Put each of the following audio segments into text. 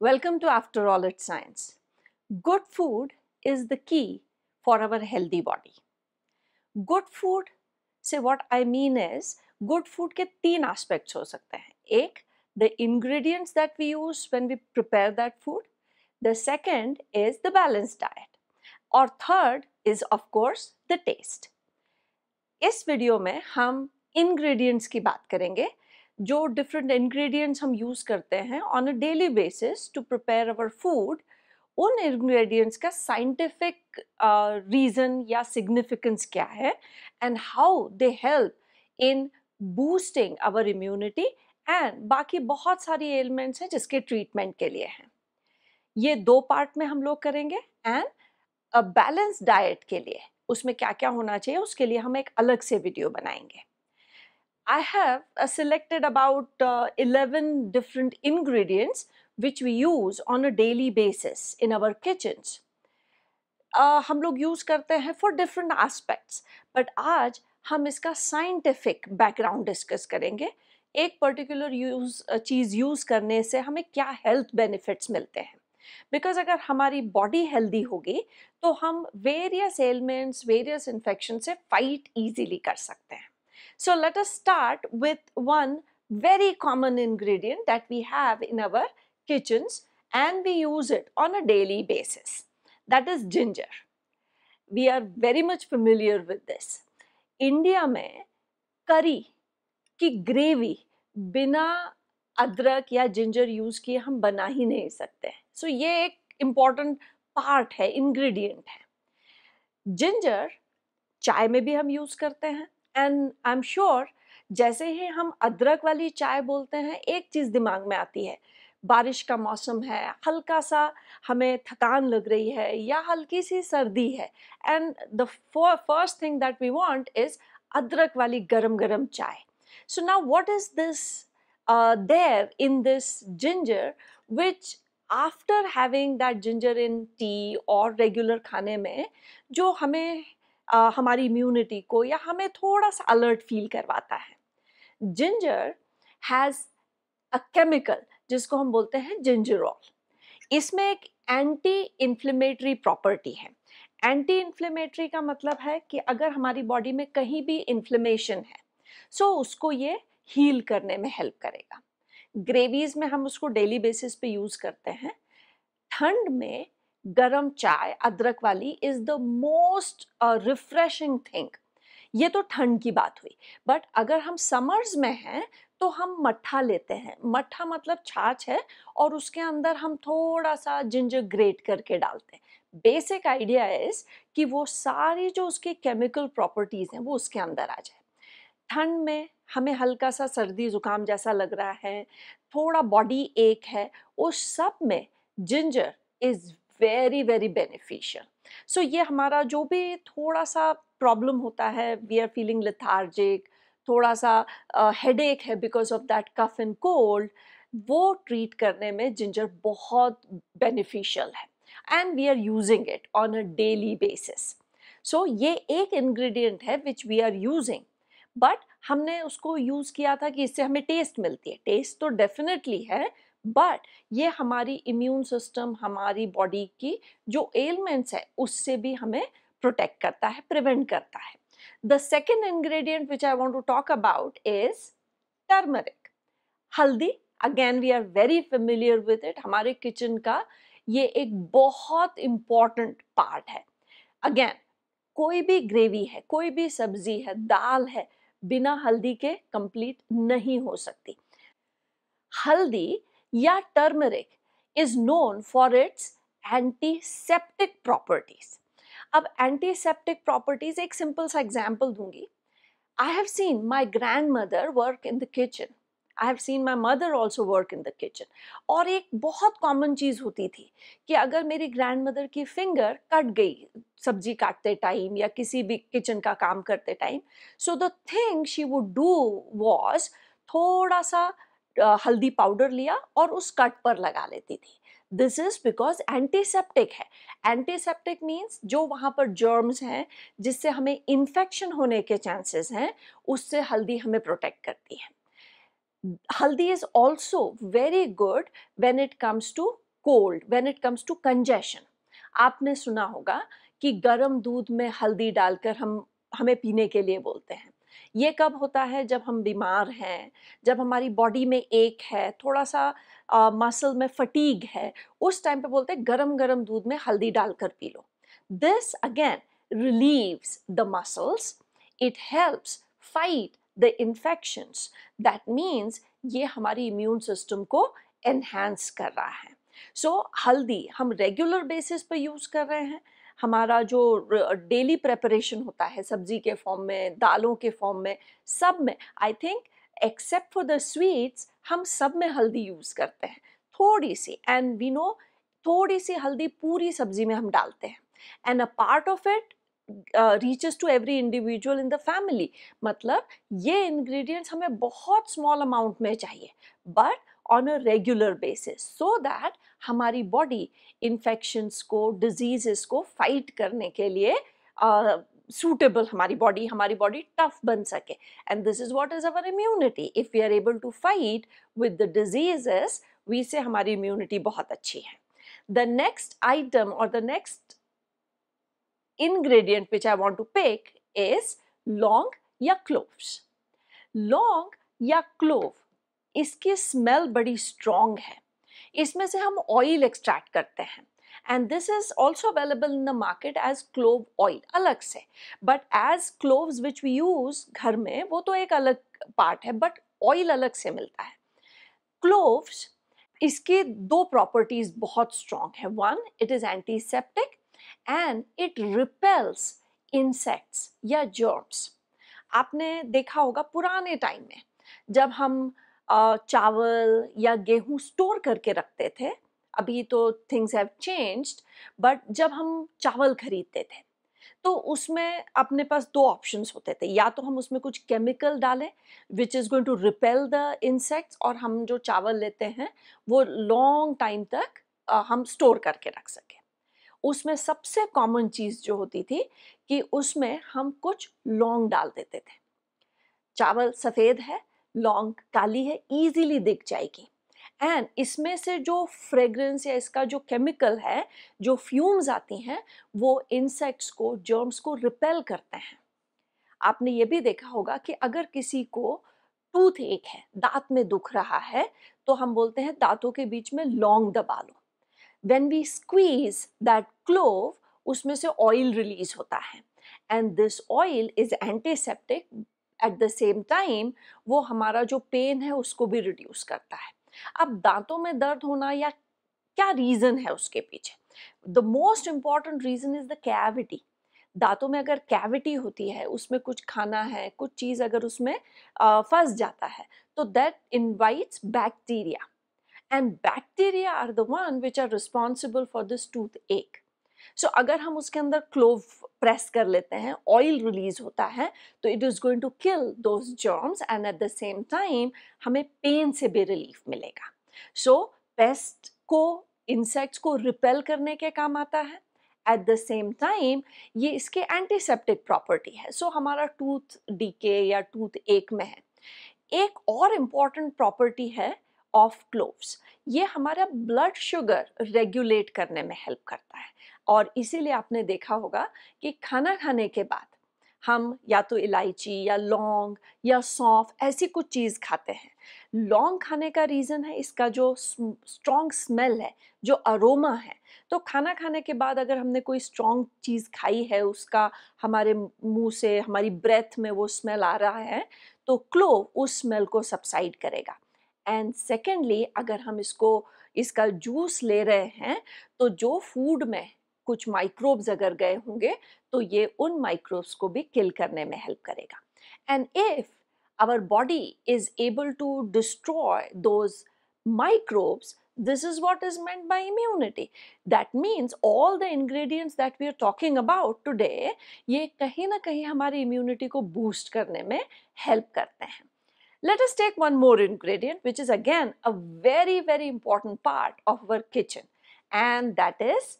Welcome to After All It's Science. Good food is the key for our healthy body. Good food से what I mean is good food के तीन aspects हो सकते हैं एक the ingredients that we use when we prepare that food the second is the balanced diet और third is of course the taste इस video में हम ingredients की बात करेंगे जो डिफरेंट इंग्रेडिएंट्स हम यूज़ करते हैं on a daily basis to prepare our food उन इंग्रेडिएंट्स का साइंटिफिक रीज़न या सिग्निफिकेंस क्या है and how they help in boosting our immunity and बाकी बहुत सारी एलिमेंट्स हैं जिसके ट्रीटमेंट के लिए हैं। ये दो पार्ट में हम लोग करेंगे एंड बैलेंस डाइट के लिए। उसमें क्या क्या होना चाहिए उसके लिए हम एक अलग से वीडियो बनाएँगे। I have uh, selected about uh, 11 different ingredients which we use on a daily basis in our kitchens. Uh, हम लोग यूज़ करते हैं फॉर डिफरेंट एस्पेक्ट्स बट आज हम इसका साइंटिफिक बैकग्राउंड डिस्कस करेंगे। एक पर्टिकुलर यूज़ चीज़ यूज़ करने से हमें क्या हेल्थ बेनिफिट्स मिलते हैं। बिकॉज़ अगर हमारी बॉडी हेल्दी होगी तो हम वेरियस एलिमेंट्स वेरियस इन्फेक्शन से फाइट ईजीली कर सकते हैं। So let us start with one very common ingredient that we have in our kitchens and we use it on a daily basis. That is ginger. We are very much familiar with this. India में करी की gravy बिना अदरक या ginger use किए हम बना ही नहीं सकते सो so, ये एक इंपॉर्टेंट पार्ट है इंग्रेडिएंट है जिंजर चाय में भी हम यूज़ करते हैं एंड आई एम श्योर जैसे ही हम अदरक वाली चाय बोलते हैं, एक चीज़ दिमाग में आती है। बारिश का मौसम है, हल्का सा हमें थकान लग रही है या हल्की सी सर्दी है। And the first thing that we want is अदरक वाली गरम गरम चाय so now what is this there in this ginger which after having that ginger in tea और रेगुलर खाने में जो हमें आ, हमारी इम्यूनिटी को या हमें थोड़ा सा अलर्ट फील करवाता है। जिंजर हैज़ अ केमिकल जिसको हम बोलते हैं जिंजरॉल इसमें एक एंटी इन्फ्लेमेटरी प्रॉपर्टी है। एंटी इन्फ्लेमेटरी का मतलब है कि अगर हमारी बॉडी में कहीं भी इन्फ्लेमेशन है सो so उसको ये हील करने में हेल्प करेगा। ग्रेवीज में हम उसको डेली बेसिस पे यूज़ करते हैं। ठंड में गरम चाय, अदरक वाली is the most refreshing thing ये तो ठंड की बात हुई। बट अगर हम समर्स में हैं तो हम मट्ठा लेते हैं। मट्ठा मतलब छाछ है और उसके अंदर हम थोड़ा सा जिंजर ग्रेट करके डालते हैं। बेसिक आइडिया इज़ कि वो सारी जो उसकी केमिकल प्रॉपर्टीज़ हैं, वो उसके अंदर आ जाए। ठंड में हमें हल्का सा सर्दी ज़ुकाम जैसा लग रहा है, थोड़ा बॉडी एक है, उस सब में ginger is very very beneficial so ये हमारा जो भी थोड़ा सा प्रॉब्लम होता है वी आर फीलिंग लिथार्जिक थोड़ा सा हेड uh, है because of that cough and cold वो ट्रीट करने में जिंजर बहुत बेनिफिशियल है and we are using it on a daily basis so ये एक इंग्रेडिएंट है which we are using but हमने उसको यूज़ किया था कि इससे हमें टेस्ट मिलती है। टेस्ट तो डेफिनेटली है बट ये हमारी इम्यून सिस्टम हमारी बॉडी की जो एलिमेंट्स है, उससे भी हमें प्रोटेक्ट करता है प्रिवेंट करता है। The second ingredient which I want to talk about is turmeric haldi again we are very familiar with it हमारे किचन का ये एक बहुत इंपॉर्टेंट पार्ट है। अगेन कोई भी ग्रेवी है, कोई भी सब्ज़ी है, दाल है, बिना हल्दी के कंप्लीट नहीं हो सकती। हल्दी या turmeric is known for its antiseptic properties अब एंटीसेप्टिक प्रॉपर्टीज़ एक सिंपल सा एग्ज़ाम्पल दूँगी। I have seen my grandmother work in the kitchen I have seen my mother also work in the kitchen और एक बहुत कॉमन चीज़ होती थी कि अगर मेरी ग्रैंड मदर की फिंगर कट गई सब्ज़ी काटते टाइम या किसी भी किचन का काम करते time so the thing she would do was थोड़ा सा हल्दी पाउडर लिया और उस कट पर लगा लेती थी। दिस इज़ बिकॉज़ एंटीसेप्टिक है। एंटीसेप्टिक मीन्स जो वहाँ पर जर्म्स हैं, जिससे हमें इन्फेक्शन होने के चांसेस हैं, उससे हल्दी हमें प्रोटेक्ट करती है। Haldi is also very good when it comes to cold when it comes to congestion आपने सुना होगा कि गर्म दूध में हल्दी डालकर हम, हमें पीने के लिए बोलते हैं। ये कब होता है जब हम बीमार हैं जब हमारी बॉडी में एक है थोड़ा सा मसल में फटीग है उस टाइम पे बोलते हैं गरम गरम दूध में हल्दी डालकर पी लो। This again relieves the muscles it helps fight the infections. That means ये हमारी इम्यून सिस्टम को एनहेंस कर रहा है। सो so, हल्दी हम रेगुलर बेसिस पर यूज़ कर रहे हैं हमारा जो डेली प्रेपरेशन होता है, सब्ज़ी के फॉर्म में, दालों के फॉर्म में, सब में I think except for the sweets हम सब में हल्दी यूज़ करते हैं। थोड़ी सी एंड वी नो थोड़ी सी हल्दी पूरी सब्ज़ी में हम डालते हैं। And a part of it reaches to every individual in the family मतलब ये इंग्रेडिएंट्स हमें बहुत स्मॉल अमाउंट में चाहिए। But on a regular basis so that हमारी बॉडी इन्फेक्शंस को डिजीजेस को फाइट करने के लिए सूटेबल uh, हमारी बॉडी हमारी बॉडी टफ बन सके। And this is what is our immunity if we are able to fight with the diseases we say हमारी इम्यूनिटी बहुत अच्छी है। द नेक्स्ट आइटम और the next ingredient which I want to pick is लौंग या cloves लौंग या clove इसकी स्मेल बड़ी स्ट्रॉन्ग है। इसमें से हम ऑयल एक्सट्रैक्ट करते हैं। And this is also available in the market as clove oil अलग से। But as cloves which we use घर में, वो तो एक अलग पार्ट है बट ऑयल अलग से मिलता है। क्लोव्स इसके दो प्रॉपर्टीज़ बहुत स्ट्रॉन्ग है। One it is antiseptic and it repels insects या जर्म्स आपने देखा होगा पुराने टाइम में, जब हम चावल या गेहूँ स्टोर करके रखते थे। अभी तो थिंग्स हैव चेंज्ड बट जब हम चावल खरीदते थे तो उसमें अपने पास दो ऑप्शंस होते थे। या तो हम उसमें कुछ केमिकल डालें which is going to repel the insects और हम जो चावल लेते हैं, वो लॉन्ग टाइम तक हम स्टोर करके रख सकें। उसमें सबसे कॉमन चीज़ जो होती थी, कि उसमें हम कुछ लौंग डाल देते थे। चावल सफ़ेद है लौंग काली है इजीली दिख जाएगी। एंड इसमें से जो फ्रेग्रेंस या इसका जो केमिकल है, जो फ्यूम्स आती हैं, वो इंसेक्ट्स को जर्म्स को रिपेल करते हैं। आपने ये भी देखा होगा कि अगर किसी को टूथ एक है, दांत में दुख रहा है तो हम बोलते हैं दांतों के बीच में लॉन्ग दबा लो। When we squeeze that clove, उसमें से ऑयल रिलीज़ होता है। And this oil is antiseptic at the same time वो हमारा जो पेन है, उसको भी रिड्यूस करता है। अब दांतों में दर्द होना या क्या रीज़न है उसके पीछे? The most important reason is the cavity दांतों में अगर कैविटी होती है, उसमें कुछ खाना है, कुछ चीज़ अगर उसमें फंस जाता है तो that invites bacteria and bacteria are the one which are responsible for this tooth toothache. So so, अगर हम उसके अंदर क्लोव प्रेस कर लेते हैं ऑयल रिलीज़ होता है तो it is going to kill those germs and at the same time हमें पेन से भी रिलीफ मिलेगा। सो so, पेस्ट को इंसेक्ट्स को रिपेल करने के काम आता है। एट द सेम टाइम ये इसके एंटीसेप्टिक प्रॉपर्टी है। सो so, हमारा टूथ डीके या टूथ एक में है। एक और इंपॉर्टेंट प्रॉपर्टी है ऑफ़ क्लोव्स ये हमारा ब्लड शुगर रेगुलेट करने में हेल्प करता है। और इसीलिए आपने देखा होगा कि खाना खाने के बाद हम या तो इलायची या लौंग या सौंफ, ऐसी कुछ चीज़ खाते हैं। लौंग खाने का रीज़न है, इसका जो स्ट्रॉन्ग स्मेल है, जो अरोमा है तो खाना खाने के बाद अगर हमने कोई स्ट्रॉन्ग चीज़ खाई है, उसका हमारे मुँह से, हमारी ब्रेथ में वो स्मेल आ रहा है तो क्लोव उस स्मेल को सबसाइड करेगा। एंड सेकेंडली अगर हम इसको, इसका जूस ले रहे हैं तो जो फ़ूड में कुछ माइक्रोब्स अगर गए होंगे तो ये उन माइक्रोब्स को भी किल करने में हेल्प करेगा। And if our body is able to destroy those microbes this is what is meant by immunity that means all the ingredients that we are talking about today ये कहीं ना कहीं हमारी इम्यूनिटी को बूस्ट करने में help करते हैं। Let's take one more ingredient which is again a very very important part of our kitchen and that is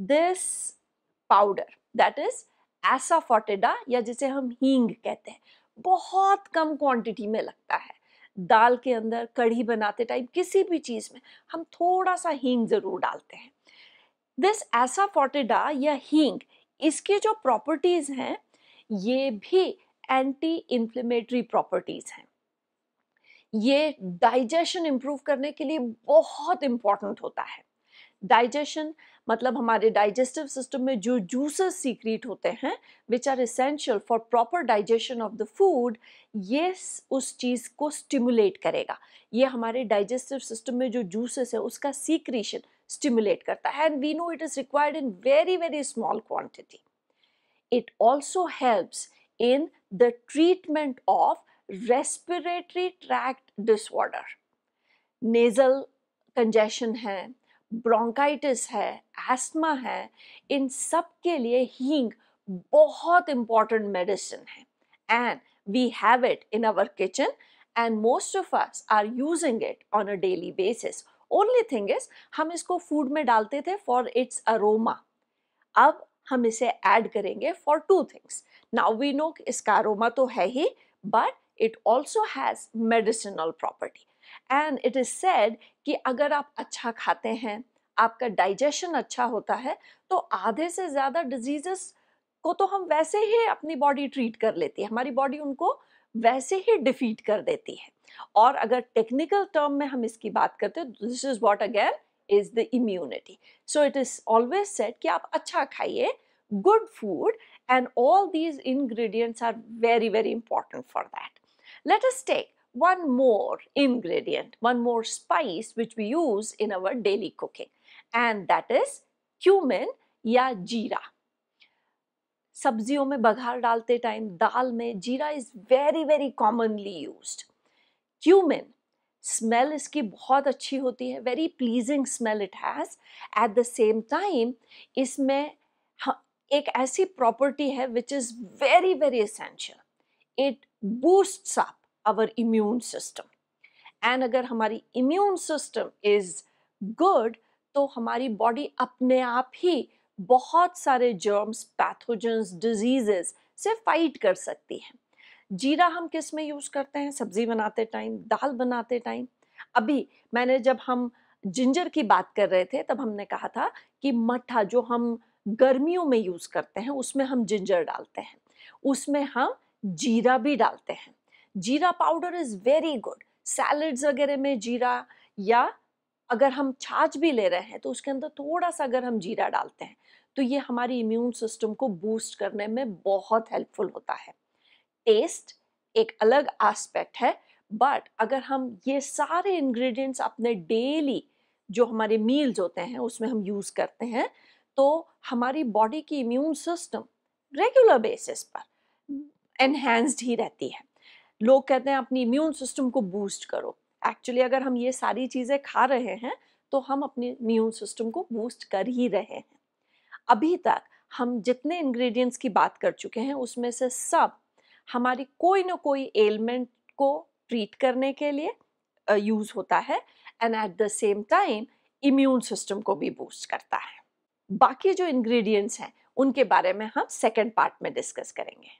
this powder, that is asafoetida या जिसे हम हींग कहते हैं, बहुत कम क्वांटिटी में लगता है। दाल के अंदर कढ़ी बनाते टाइम किसी भी चीज़ में हम थोड़ा सा हींग ज़रूर डालते हैं। दिस ऐसा फोर्टिडा या हींग, इसकी जो प्रॉपर्टीज़ हैं, ये भी एंटी इन्फ्लेमेटरी प्रॉपर्टीज़ हैं। ये डाइजेशन इम्प्रूव करने के लिए बहुत इंपॉर्टेंट होता है। डाइजेशन मतलब हमारे डाइजेस्टिव सिस्टम में जो जूसेस सीक्रेट होते हैं which are essential for proper digestion of the food ये उस चीज़ को स्टिमुलेट करेगा। ये हमारे डाइजेस्टिव सिस्टम में जो जूसेस है, उसका सीक्रेशन स्टिमुलेट करता है। And we know it is required in very very small quantity it also helps in the treatment of respiratory tract disorder nasal congestion है ब्रोंकाइटिस है, एस्मा है, इन सब के लिए हींग बहुत इंपॉर्टेंट मेडिसिन है। And we have it in our kitchen and most of us are using it on a daily basis only thing is हम इसको फ़ूड में डालते थे फॉर इट्स अरोमा अब हम इसे ऐड करेंगे for two things now we know इसका अरोमा तो है ही but it also has medicinal property and it is said कि अगर आप अच्छा खाते हैं, आपका डाइजेशन अच्छा होता है तो आधे से ज़्यादा डिजीजेस को तो हम वैसे ही अपनी बॉडी ट्रीट कर लेती है। हमारी बॉडी उनको वैसे ही डिफीट कर देती है। और अगर टेक्निकल टर्म में हम इसकी बात करते हैं this is what again is the immunity so it is always said कि आप अच्छा खाइए good food and all these ingredients are very very important for that Let us take one more ingredient, one more spice which we use in our daily cooking and that is cumin या जीरा सब्जियों में बघार डालते time दाल में jeera is very very commonly used cumin smell इसकी बहुत अच्छी होती है very pleasing smell it has at the same time इसमें एक ऐसी प्रॉपर्टी है which is very very essential it boosts up our immune system. And अगर हमारी इम्यून सिस्टम इज़ गुड तो हमारी बॉडी अपने आप ही बहुत सारे जर्म्स पैथोजेंस डिजीजेस से फाइट कर सकती है। जीरा हम किसमें यूज़ करते हैं? सब्ज़ी बनाते टाइम दाल बनाते टाइम अभी मैंने जब हम जिंजर की बात कर रहे थे, तब हमने कहा था कि मट्ठा जो हम गर्मियों में यूज़ करते हैं, उसमें हम जिंजर डालते हैं। उसमें हम जीरा भी डालते हैं। Jeera powder is very good. Salads वगैरह में जीरा या अगर हम छाछ भी ले रहे हैं तो उसके अंदर थोड़ा सा अगर हम जीरा डालते हैं तो ये हमारी इम्यून सिस्टम को बूस्ट करने में बहुत हेल्पफुल होता है। टेस्ट एक अलग एस्पेक्ट है बट अगर हम ये सारे इंग्रेडिएंट्स अपने डेली जो हमारे मील्स होते हैं, उसमें हम यूज़ करते हैं तो हमारी बॉडी की इम्यून सिस्टम रेगुलर बेसिस पर एनहेंस्ड ही रहती है। लोग कहते हैं, अपनी इम्यून सिस्टम को बूस्ट करो। एक्चुअली अगर हम ये सारी चीज़ें खा रहे हैं तो हम अपने इम्यून सिस्टम को बूस्ट कर ही रहे हैं। अभी तक हम जितने इंग्रेडिएंट्स की बात कर चुके हैं, उसमें से सब हमारी कोई ना कोई एलिमेंट को ट्रीट करने के लिए यूज़ होता है and at the same time immune system को भी बूस्ट करता है। बाकी जो इंग्रेडिएंट्स हैं, उनके बारे में हम सेकेंड पार्ट में डिस्कस करेंगे।